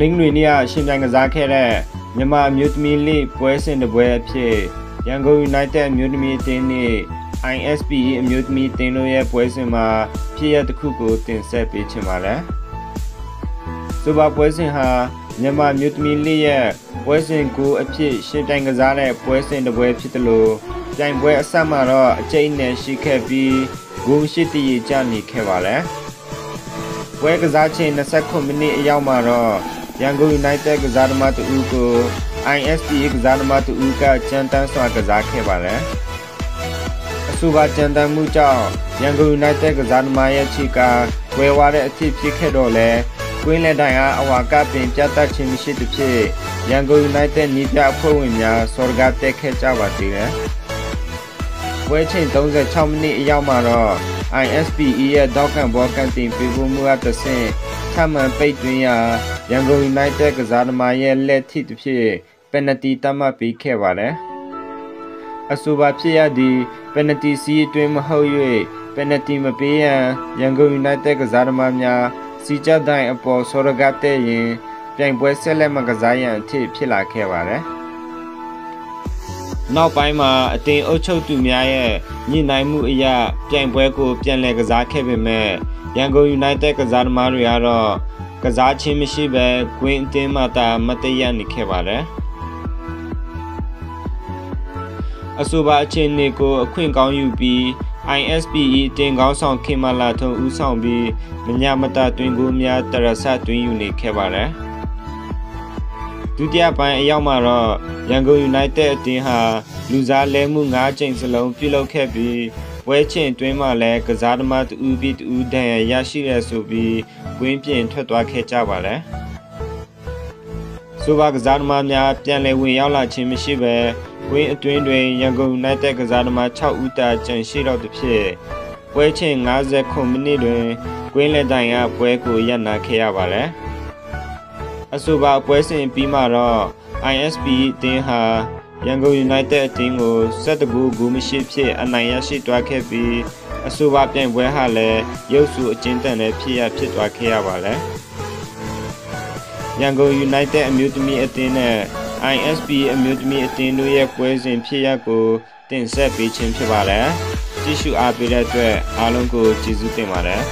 နင်္ဂနွေနေ့ကရှင်ပြိုင်ကစားခဲ့တဲ့မြန်မာအမျိုးသမီးလိပွဲစဉ်တစ်ပွဲအဖြစ်ရန်ကုန် United အမျိုးသမီးအသင်းနှင့် ISPE အမျိုးသမီးအသင်းတို့ရဲ့ပွဲစဉ်မှာဖြစ်ရတစ်ခုကိုတင်ဆက်ပေးချင်ပါတယ်။ဆိုပါပွဲစဉ်ဟာမြန်မာမျိုးသမီးလေးရဲ့ပွဲစဉ်ကိုအဖြစ်ရှင်ပြိုင်ကစားတဲ့ပွဲစဉ်တစ်ပွဲဖြစ်တယ်လို့ပြိုင်ပွဲအဆက်မှာတော့အကျိတ်နဲ့ရှိခဲ့ပြီးဂိုးရှိတည်ကြနေခဲ့ပါတယ်။ပွဲကစားချိန်29မိနစ်အရောက်မှာတော့ ရန်ကုန် United ကစားသမားတူကို ISPA ကစားသမားတူကကြမ်းတမ်းစွာကစားခဲ့ပါတယ်။အဆိုပါကြမ်းတမ်းမှုကြောင့်ရန်ကုန် United ကစားသမားရဲ့ခြေကဝယ်ဝါတဲ့အဖြစ်ဖြစ်ခဲ့တော့လဲကွင်းလက်တိုင်အားအဝါကပင်ပြတ်တက်ခြင်းမရှိသဖြင့်ရန်ကုန် United ညီပြအဖွဲ့ဝင်များစော်ကားတက်ခဲ့ကြပါသေးတယ်။ပွဲချိန်36မိနစ်အရောက်မှာတော့ ISPE ရဲ့ဒေါက်ကန်ဘောကန်တင်ပြဖို့မှုအပ်တဲ့ဆင့်ထမှန်ပိတ်သွင်းရာ ရန်ကုန် United ကစားသမားရဲ့လက်ထိတစ်ဖြစ်ပယ်နတီတတ်မှတ်ပေးခဲ့ပါတယ်။အဆိုပါဖြစ်ရသည့်ပယ်နတီစီအတွင်းမဟုတ်၍ပယ်နတီမပေးရန်ရန်ကုန် United ကစားသမားများစီကြတိုင်းအပေါ်စောရကတဲ့ရင်ပြိုင်ပွဲဆက်လက်မကစားရန်အဖြစ်ဖြစ်လာခဲ့ပါတယ်။နောက်ပိုင်းမှာအတင်အုပ်ချုပ်သူများရဲ့ညှိနှိုင်းမှုအရပြိုင်ပွဲကိုပြန်လည်ကစားခဲ့ပေမဲ့ရန်ကုန် United ကစားသမားတွေကတော့ ကစားခြင်းမရှိဘဲဂွင်းအတင်းမှသာမတည့်ရနေခဲ့ပါတယ်အဆိုပါအခြေအနေကိုအခွင့်ကောင်းယူပြီး ISPE တင်ကောင်းဆောင်ခင်မလာထုံဦးဆောင်ပြီးမညာမတတွင်ကိုများတရဆတွင်ယူနေခဲ့ပါတယ်ဒုတိယပိုင်းအရောက်မှာတော့ရန်ကုန် United အတင်းဟာလူစားလဲမှု၅ချိန်စလုံးပြုလုပ်ခဲ့ပြီး ပွဲချင်းတွင်းမှာလည်းကစားသမားတူပြီးတူဒဏ်ရာရရှိရဆိုပြီးကွင်းပြင်ထွက်သွားခဲ့ကြပါလေဆိုပါကစားသမားများပြန်လည်ဝင်ရောက်လာခြင်းမရှိဘဲကွင်းအတွင်းတွင်ရန်ကုန် United ကစားသမား6ဦးတာကျန်ရှိတော့သဖြင့်ပွဲချင်း59မိနစ်တွင်ကွင်းလက်တိုင်ကပွဲကိုရပ်နာခဲ့ရပါလေအဆိုပါပွဲစဉ်ပြီးမှတော့ ISP အသင်းဟာ ရန်ကုန် United အသင်းကို7ဂိုးဂိုးမရှိဖြစ်အနိုင်ရရှိသွားခဲ့ပြီးအဆိုပါပြိုင်ပွဲဟာလည်းရုပ်စုအကျဉ်းတန်တဲ့ဖြစ်ရဖြစ်သွားခဲ့ရပါလေရန်ကုန် United အမျိုးသမီးအသင်းနဲ့ ISP အမျိုးသမီးအသင်းတို့ရဲ့ပွဲစဉ်ဖြစ်ရကိုတင်ဆက်ပေးခြင်းဖြစ်ပါတယ်ကြည့်ရှုအားပေးတဲ့အတွက်အားလုံးကိုကျေးဇူးတင်ပါတယ်